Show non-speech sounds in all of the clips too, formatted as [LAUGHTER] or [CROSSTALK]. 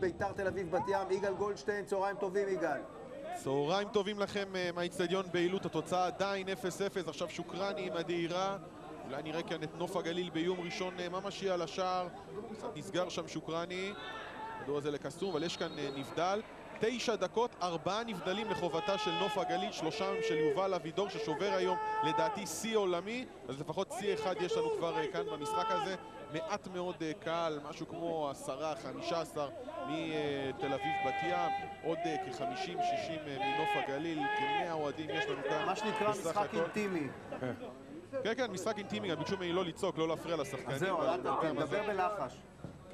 ביתר תל אביב בת ים. יגאל גולדשטיין, צהריים טובים יגאל. צהריים טובים לכם אה, מהאיצטדיון בעילות, התוצאה עדיין 0-0, עכשיו שוקרני עם הדהירה. אולי נראה כאן את נוף הגליל ביום ראשון אה, ממשי על השער. נסגר שם שוקרני. הכדור הזה לקסום, אבל יש כאן אה, נבדל. תשע דקות, ארבעה נבדלים לחובתה של נוף הגליל, שלושה של יובל אבידור ששובר היום לדעתי שיא עולמי, אז לפחות שיא אחד יש לנו כבר כאן במשחק הזה. מעט מאוד קהל, משהו כמו עשרה, חמישה עשר מתל אביב בת ים, עוד כחמישים, שישים מנוף הגליל, כמאה אוהדים יש לנו כאן. מה שנקרא משחק אינטימי. כן, כן, משחק אינטימי, גם ביקשו ממני לא לצעוק, לא להפריע לשחקנים. אז זהו, תדבר בלחש.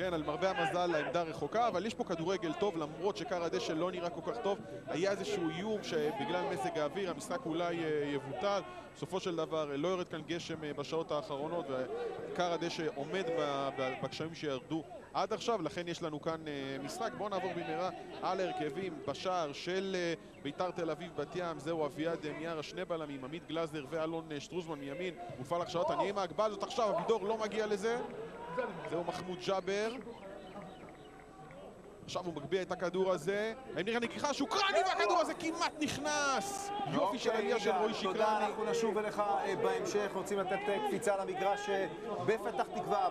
כן, על מרבה המזל העמדה רחוקה, אבל יש פה כדורגל טוב, למרות שקר הדשא לא נראה כל כך טוב. היה איזשהו איום שבגלל מזג האוויר המשחק אולי יבוטל. בסופו של דבר לא יורד כאן גשם בשעות האחרונות, וקר הדשא עומד בגשמים שירדו עד עכשיו, לכן יש לנו כאן משחק. בואו נעבור במהרה על ההרכבים בשער של ביתר תל אביב בת ים. זהו אביעד מיארה, שני בלמים, עמית גלזר ואלון שטרוזמן מימין. מופעל הכשרות, אני עם ההגבהה הזאת עכשיו, אבידור לא מגיע לזה. זהו מחמוד ג'אבר. עכשיו הוא מגביה את הכדור הזה. האם נראה נגיחה שוקרני והכדור הזה כמעט נכנס! יופי של עלייה של רועי שקרני. תודה, אנחנו נשוב אליך בהמשך. רוצים לתת קפיצה למגרש בפתח תקווה.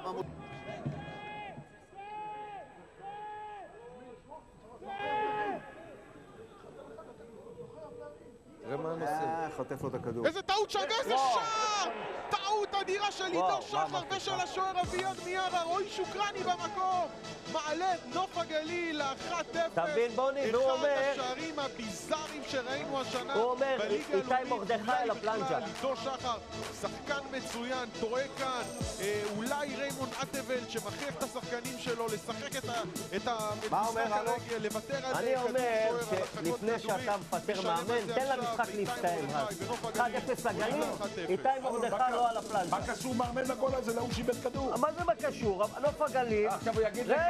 תראה מה הנושא. חוטף לו את הכדור. איזה טעות שם, איזה שער! טעות אדירה של עידו שחר ושל השוער אביעד מיארה, רועי שוקרני במקום! מעלה את נוף הגליל ל-1-0. אתה מבין, בוני, והוא אומר... אחד השערים הביזאריים שראינו השנה הוא אומר, איתי מרדכי על הפלנג'ה. עידו שחר, שחקן מצוין, טועה כאן. אולי ריימון אטוולד שמכריח את השחקנים שלו לשחק את המשחק הרגל, לוותר על אני אומר שלפני שאתה מפטר מאמן, תן למשחק להסתיים. 1-0 לגליל, איתי מרדכי לא על הפלנג'ה. מה קשור מאמן לגול הזה? להוא שאיבד כדור. מה זה מה קשור? נוף הגליל... עכשיו הוא יגיד לך,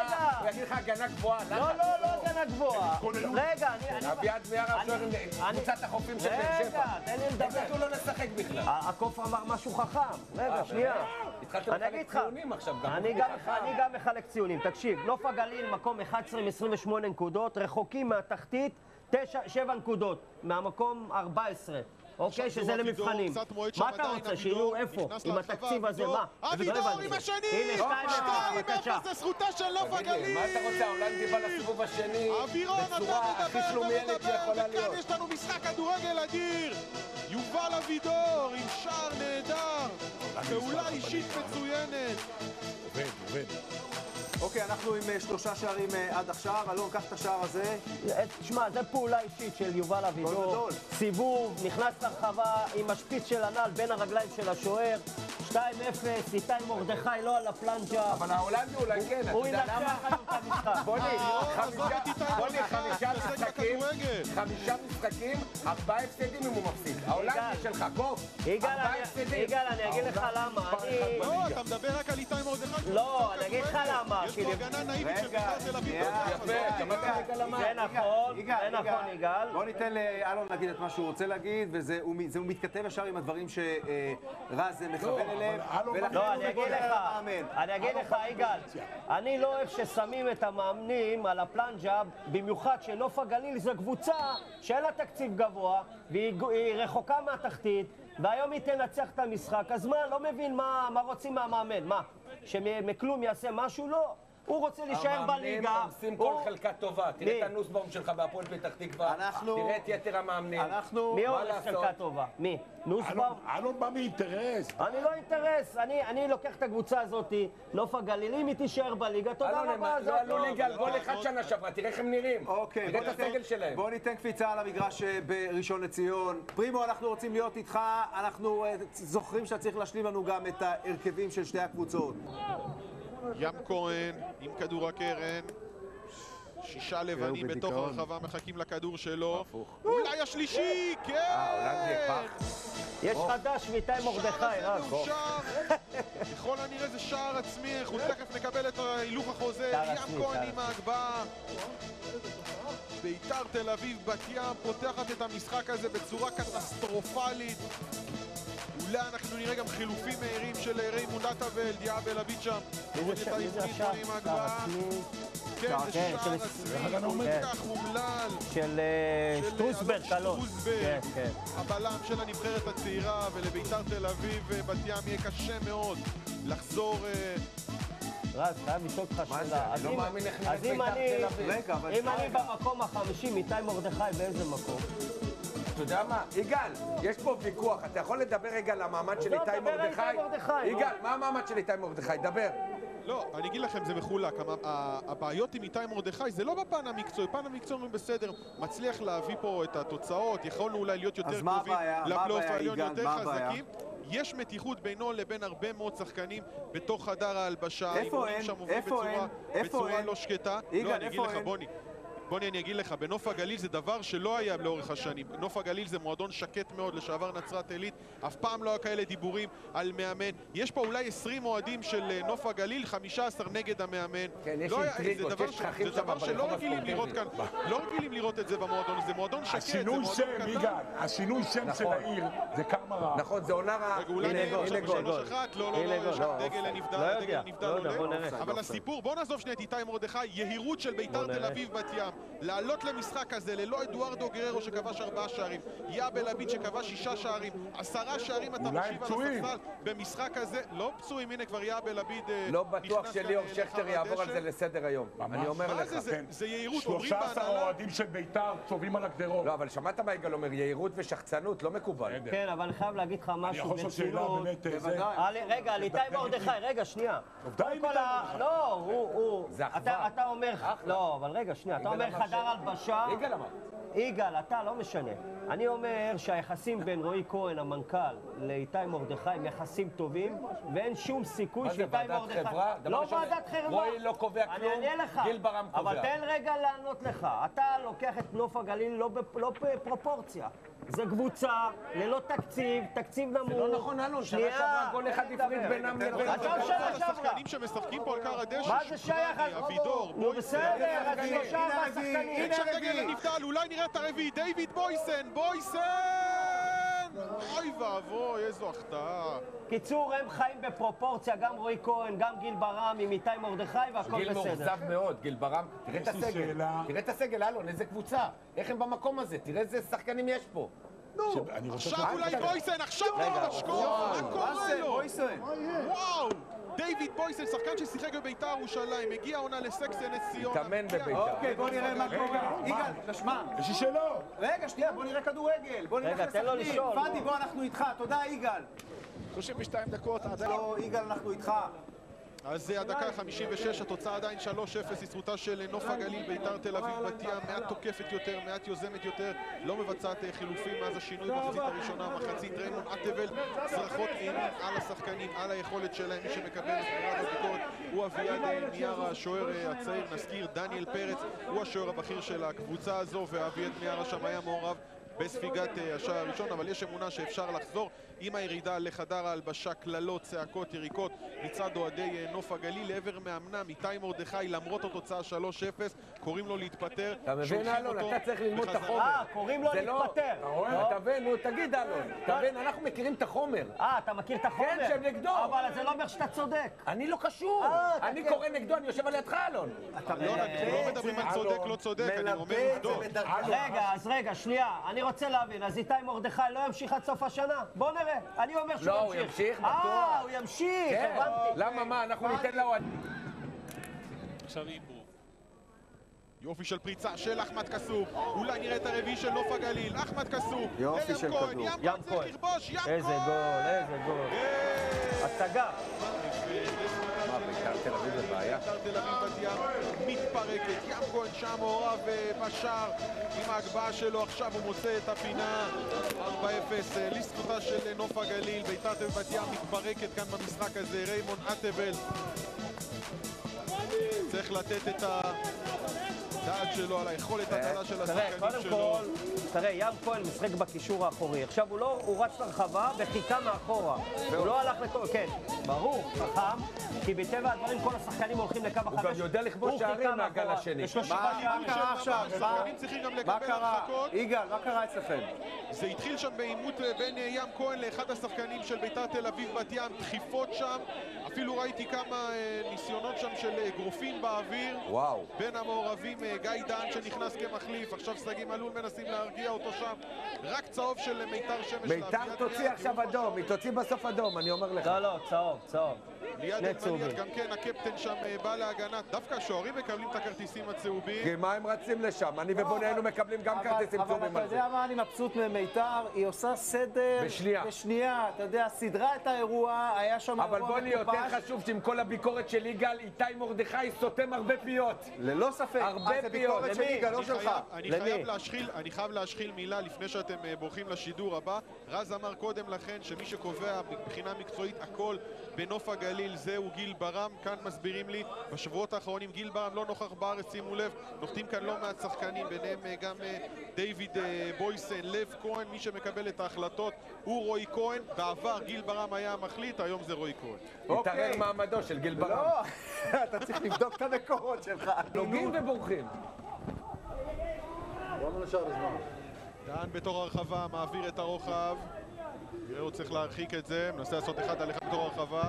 לך הגנה גבוהה. לא, לא, לא הגנה גבוהה. רגע, אני... אביעד מיארה שוער עם קבוצת החופים של באר שבע. רגע, תן לי לדבר. איך לא לשחק בכלל? הקוף אמר משהו חכם. רגע, שנייה. התחלתם לחלק ציונים עכשיו. אני גם מחלק ציונים. תקשיב, נוף הגליל, מקום 11 עם 28 נקודות, רחוקים מהתחתית, 7 נקודות, מהמקום 14. אוקיי, שזה למבחנים. מה אתה רוצה, שיהיו איפה? עם התקציב הזה, מה? אבידור עם השני! הנה, 2-0, 2-0 זה זכותה של נוף הגליל! מה אתה רוצה, ההולנדי בא לסיבוב השני בצורה הכי שלומיאלית שיכולה להיות. וכאן יש לנו משחק כדורגל אדיר! יובל אבידור עם שער נהדר! פעולה אישית מצוינת! עובד, עובד. אוקיי, אנחנו עם שלושה שערים עד עכשיו. אלון, קח את השער הזה. תשמע, זו פעולה אישית של יובל אבידור. סיבוב, נכנס לרחבה עם השפיץ של הנעל בין הרגליים של השוער. 2-0, איתי מרדכי לא על הפלנג'ה. אבל ההולנדי אולי כן, אתה יודע למה? הוא ינצח את המשחק. בוני, חמישה משחקים, חמישה משחקים, ארבעה הפסדים אם הוא מפסיד. ההולנדי שלך, קוף, ארבעה הפסדים. יגאל, אני אגיד לך למה. לא, אתה מדבר רק למה. יש לו הגנה נאיבית של בית"ר תל אביב. זה נכון, זה נכון, יגאל. בוא ניתן לאלון להגיד את מה שהוא רוצה להגיד, וזה מתכתב ישר עם הדברים שרז מכוון אליהם. לא, אני אגיד לך, אני אגיד לך, יגאל, אני לא אוהב ששמים את המאמנים על הפלנג'ה, במיוחד שנוף הגליל זו קבוצה שאין לה תקציב גבוה, והיא רחוקה מהתחתית, והיום היא תנצח את המשחק, אז מה, לא מבין מה רוצים מהמאמן, מה? שמכלום יעשה משהו? לא. הוא רוצה להישאר בליגה. המאמנים עושים כל חלקה טובה. תראה את הנוסבאום שלך בהפועל פתח תקווה. תראה את יתר המאמנים. מי הולך חלקה טובה? מי? נוסבאום? אלון בא מאינטרס. אני לא אינטרס. אני לוקח את הקבוצה הזאת, נוף הגליל, אם היא תישאר בליגה, תודה רבה. לא עלו ליגה על גול אחד שנה שעברה, תראה איך הם נראים. תראה את הסגל שלהם. בואו ניתן קפיצה על המגרש בראשון לציון. פרימו, אנחנו רוצים להיות איתך. אנחנו זוכרים שאתה צריך להשלים לנו גם את ההרכבים של שתי הקבוצות. ים כהן עם כדור הקרן. שישה לבנים בתוך הרחבה מחכים לכדור שלו. אולי השלישי, כן! יש חדש מאיתי מרדכי, רווח. [LAUGHS] ככל הנראה זה שער עצמי, אנחנו תכף נקבל את ההילוך החוזר. ים כהן עם ההגבהה. בית"ר תל אביב בת ים פותחת את המשחק הזה בצורה קטסטרופלית. אולי אנחנו נראה גם חילופים מהירים של ריימונד אטאבל, דיאבל אביט שם. כן, זה כן, שער של- עצמי, כן. אומלל. של אה, של שטרוסברג. שטרוסברג, כן, כן. הבלם של הנבחרת הצעירה, ולביתר תל אביב ובת ים יהיה קשה מאוד לחזור... אה, רז, חייב לשאול אותך מה זה? שאלה. אני לא מאמין איך נראית בית"ר אני- תל אביב. רגע, אבל... אם אני במקום החמישי, איתי מרדכי באיזה מקום? אתה יודע מה? יגאל, יש פה ויכוח. אתה יכול לדבר רגע על המעמד של לא, איתי מרדכי? נו. יגאל, מה המעמד של איתי מרדכי? דבר. לא, אני אגיד לכם, זה מחולק. הבעיות עם איתי מרדכי זה לא בפן המקצועי, בפן המקצועי הוא בסדר, מצליח להביא פה את התוצאות, יכולנו אולי להיות יותר קרובים לפלייאוף העליון? יותר? חזקים. יש מתיחות בינו לבין הרבה מאוד שחקנים בתוך חדר ההלבשה. איפה אימונים הם? שם עוברים איפה בצורה- הם? איפה בצורה הם? לא שקטה. יגאל, לא, אני אגיד לך? בוני. בוני, אני אגיד לך, בנוף הגליל זה דבר שלא היה לאורך השנים. נוף הגליל זה מועדון שקט מאוד לשעבר נצרת עילית, אף פעם לא היה כאלה דיבורים על מאמן. יש פה אולי 20 אוהדים של אה, נוף הגליל, 15 נגד המאמן. כן, יש לא היה- אינטריגות, זה דבר יש ש- תככים זה שם דבר שלא רגילים לראות כאן. לא רגילים לראות את זה במועדון, זה מועדון שקט, זה השינוי מועדון שם, קטן. יגאל, השינוי שם של נכון. העיר זה קרמה רע. נכון, זה עונה רעה. רגע, אולי הנה גול, הנה גול, בשלוש גול. אחת? לא, לא, לא, יש לא, דגל. הנבדל, לא הדגל יודע, הנבדל לא עולה. אבל הסיפור, בוא נעזוב שנייה את איתי מרדכי, יהירות של ביתר תל. אביב בת ים, לעלות למשחק הזה ללא אדוארדו גררו שכבש ארבעה שערים, יאבל עביד שכבש שישה שערים, עשרה שערים אתה מושיב על. הספסל במשחק הזה, לא פצועים, הנה כבר יאבל עביד אה, לא בטוח שליאור כאן, שכטר יעבור על. זה לסדר היום. אני אומר מה לך. זה, זה- כן. זה יהירות, אומרים 13 בהנהלה, אוהדים של ביתר צובעים על הגדרות. לא, אבל שמעת מה יגאל אומר? יהירות ושחצנות, לא מקובל. כן, אבל אני חייב להגיד לך אני משהו יכול לשאול שאלה ברצינות. באמת, אה, זה... בוודאי. על- רגע, על איתי מרדכי, רגע, שנייה. עובדה עם כל, איתי מרדכי. לא, הוא, הוא, זה אחווה. אתה- אתה אומר, לא, אבל רגע, שנייה, אתה אומר אמר חדר ש- הלבשה, יגאל אמר. יגאל, אתה, לא משנה. אני אומר שהיחסים בין רועי כהן, המנכ"ל, לאיתי מרדכי הם יחסים טובים, ואין שום סיכוי מה זה, שאיתי ועדת מרדכי... חברה? לא ועדת חברה. רועי לא קובע כלום, אני אענה לך. גיל ברם קובע. אבל תן רגע לענות לך. אתה לוקח את נוף הגליל לא בפ- לא בפרופורציה. זה קבוצה ללא תקציב, תקציב נמוך. זה לא נכון, אלון, שנה שעברה גול אחד הפריד. בינם לבין-. כל עזוב שנה שעברה. השחקנים שמשחקים פה על קר הדשא, מה זה שייך? שוקרני, אבידור, נו בויסן, בסדר, אז שלושה ארבעה הרביעי, שם דגל הנבדל, אולי נראה את הרביעי, דיוויד בויסן, בויסן! אוי ואבוי, איזו החטאה. קיצור, הם חיים בפרופורציה, גם רועי כהן, גם גיל ברם עם איתי מרדכי והכל גיל בסדר. מאוכזב מאוד, גיל ברם. תראה את הסגל. תראה את הסגל, אלון, איזה קבוצה. איך הם במקום הזה? תראה איזה שחקנים יש פה. אני רוצה עכשיו אולי בויסן, עכשיו לא מה קורה לו? בויסן? וואו! דיוויד בויסן, שחקן ששיחק בביתר ירושלים, הגיע עונה לסקסי נס ציונה. התאמן בביתר. אוקיי, בוא נראה מה קורה. יגאל, תשמע. יש לי שאלות. רגע, שנייה, בוא נראה כדורגל. בוא נלך לסכנין. פאדי, בוא. בוא, אנחנו איתך. תודה, יגאל. 32 דקות עדיין. לא, יגאל, אנחנו איתך. אז הדקה ה-56, התוצאה עדיין 3-0, לזכותה של נוף הגליל, ביתר תל אביב, בת ים, מעט תוקפת יותר, מעט יוזמת יותר, לא מבצעת אה, חילופים מאז השינוי במחצית הראשונה, מחצית ריימון אטבל, צרחות אימים על השחקנים, על היכולת שלהם, מי שמקבל את ברירת הביקורת הוא אביעד מיארה, השוער אה, הצעיר, נזכיר, דניאל פרץ, הוא השוער הבכיר של הקבוצה הזו, ואביעד מיארה שם היה מעורב. בספיגת אה, השער הראשון, אבל יש אמונה שאפשר לחזור עם הירידה לחדר ההלבשה, קללות, צעקות, יריקות מצד אוהדי אה, נוף הגליל לעבר מאמנם, איתי מרדכי, למרות התוצאה 3-0, קוראים לו להתפטר. אתה מבין, אלון? אתה צריך ללמוד את. החומר. אה, קוראים לו לא- להתפטר. אתה רואה? אתה מבין? נו, תגיד, אלון. אתה מבין? אנחנו מכירים את החומר. אה, אתה מכיר את החומר? כן, שהם נגדו. אבל זה לא אומר שאתה צודק. אני לא קשור. אה, אני כן. קורא נגדו, אני יושב על ידך, אלון. לא, לא מדברים על צודק, לא צודק, אני אומר עובדות. רגע, אז רגע, שנייה, אני רוצה להבין, אז איתי מרדכי לא ימשיך עד סוף השנה? בוא נראה. אני אומר שהוא לא, ימשיך. הוא ימשיך, אה, בטוח. הוא ימשיך, כן. הבנתי. למה, מה? אנחנו ניתן לאוהדים. עכשיו אימברו. יופי של פריצה של אחמד כסוף. אולי נראה את הרביעי של נוף הגליל. אחמד כסוף. יופי ים של כהן, כדור. ים ים כהן צריך כהן. לכבוש. ים כהן. איזה גול, איזה גול. אה, הצגה. מה, בית"ר תל אביב זה בעיה? בית"ר תל אביב בת ים מתפרקת. ים כהן שם מעורב אה, בשער עם ההגבהה שלו. עכשיו הוא מוצא את הפינה. 4-0 אה, לזכותה של אה, נוף הגליל. בית"ר תל בת ים מתפרקת כאן במשחק הזה. ריימון אטבל צריך לתת את ה... הדעת שלו, על היכולת הדלה של תראה, השחקנים קודם שלו. כל, תראה, ים כהן משחק בקישור האחורי. עכשיו, הוא לא, הוא רץ לרחבה וחיכה מאחורה. הוא לא הלך לכל, כן, ברור, חכם, כי בטבע הדברים כל השחקנים הולכים לקו החמש. גם יודע לכבוש הוא שערים מהגל. השני. מה. קרה עכשיו? מה- קרה? יגאל, מה קרה אצלכם? זה התחיל שם בעימות אה, בין אה, ים כהן לאחד השחקנים של ביתר תל אביב בת ים, דחיפות שם, אפילו ראיתי כמה אה, ניסיונות שם של אגרופים באוויר. וואו. בין המעורבים גיא דהן שנכנס כמחליף, עכשיו שגיא מלול מנסים להרגיע אותו שם. רק צהוב של מיתר שמש. לאביעד תוציא עכשיו אדום, היא תוציא בסוף אדום, אני אומר לך. לא, לא, צהוב, צהוב. ליד צהובים. גם כן, הקפטן שם אה, בא להגנה. דווקא השוערים מקבלים את הכרטיסים הצהובים. כי מה הם רצים לשם? אני ובוני היינו מקבלים גם אבל- כרטיסים אבל צהובים אתה על זה. יודע מה אני מבסוט ממיתר? היא עושה סדר... בשנייה. בשנייה. אתה יודע, סידרה את האירוע, היה שם אבל אירוע בוני, יותר. חשוב שעם כל הביקורת של יגאל, איתי מרדכי סותם הרבה פיות. ללא ספק. הרבה זה. ביקורת של? יגאל, לא אני שלך. חייב- אני? חייב להשחיל, אני חייב להשחיל מילה לפני שאתם אה, בורחים לשידור הבא. רז אמר קודם לכן שמי שקובע מבחינה מקצועית הכל בנוף הגליל זהו גיל ברם. כאן מסבירים לי, בשבועות האחרונים גיל ברם לא נוכח בארץ, שימו לב, נוחתים כאן לא מעט שחקנים, ביניהם אה, גם אה, דיוויד בויסן, לב כהן, מי שמקבל את ההחלטות הוא רועי כהן. בעבר גיל ברם היה המחליט, היום זה רועי כהן. אוקיי. התערער מעמדו של גיל ברם. לא, [LAUGHS] אתה צריך לבדוק את המקורות שלך. נוגעים ובורחים. דהן בתור הרחבה, מעביר את הרוחב. נראה הוא צריך להרחיק את זה, מנסה לעשות אחד על אחד בתור הרחבה.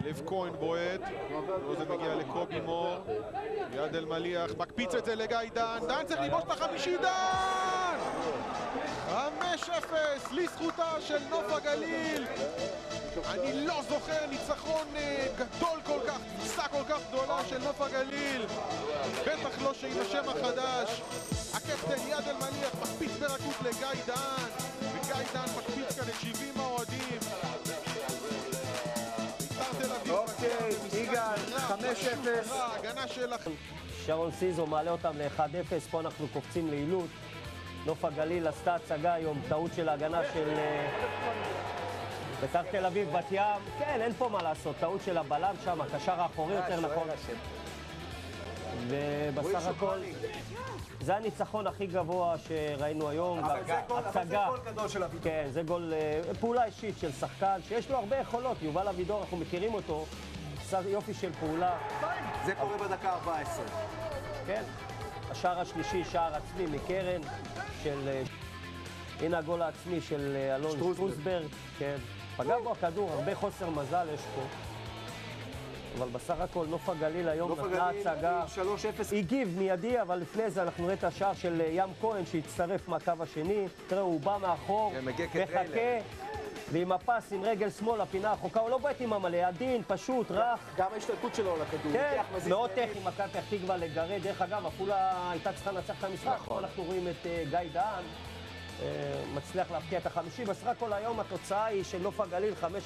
לב כהן בועט, לא זה מגיע לקובי מור. יד אלמליח, מקפיץ את זה לגיא דן. דן צריך לבעוט את החמישי, דן! 5-0 לזכותה של נוף הגליל. אני לא זוכר ניצחון אה, גדול כל כך, תפיסה כל כך גדולה של נוף הגליל. בטח לא שעם השם החדש. הקפטן יד אלמליח מקפיץ ברכות לגיא דהן, וגיא דהן מקפיץ כאן את 70 האוהדים. בית"ר תל אביב אוקיי, יגאל, רע, 5-0. פשוט רע, הגנה שלכם. שרון סיזו מעלה אותם ל-1-0, פה אנחנו קופצים לעילות. נוף הגליל עשתה הצגה היום, טעות של ההגנה של אה, בית"ר תל אביב, בת ים. כן, אין פה מה לעשות, טעות של הבלם שם, הקשר האחורי יותר נכון. ובסך הכל, זה הניצחון הכי גבוה שראינו היום. אבל זה גול- אבל זה. גול גדול של אבידור. כן, זה גול, אה, פעולה אישית של שחקן שיש לו הרבה יכולות. יובל אבידור, אנחנו מכירים אותו, עשה יופי של פעולה. זה קורה בדקה 14. כן. השער השלישי, שער עצמי מקרן של... אה, הנה הגול העצמי של אה, אלון שטרוסברג. כן. פגע בו הכדור, הרבה חוסר מזל יש פה. אבל בסך הכל נוף הגליל היום נתנה הצגה. 3-0. הגיב מיידי, אבל לפני זה אנחנו נראה את השער של אה, ים כהן שהצטרף מהקו השני. תראה, הוא בא מאחור, כן, מחכה. ועם הפס עם רגל שמאל לפינה הרחוקה, הוא לא בועט עם המלא, עדין, פשוט, רך. גם ההשתלטות שלו על הכדור. כן, מאוד. טכני, מכבי פתח תקווה לגרד. דרך אגב, עפולה הייתה צריכה לנצח את המשחק. נכון. אנחנו רואים את אה, גיא דהן, אה, מצליח להפקיע את החמישי. בסך הכל היום התוצאה היא של נוף הגליל חמש...